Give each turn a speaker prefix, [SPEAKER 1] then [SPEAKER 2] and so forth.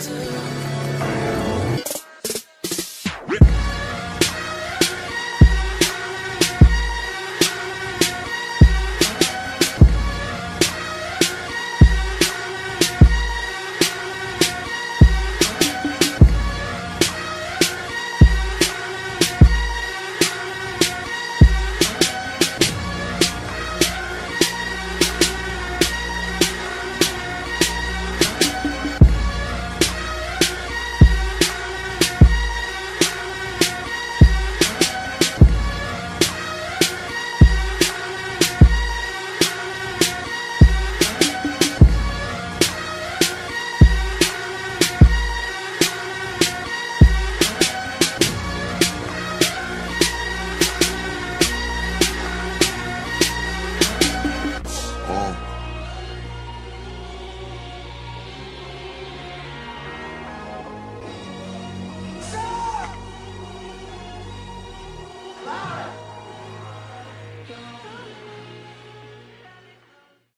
[SPEAKER 1] do.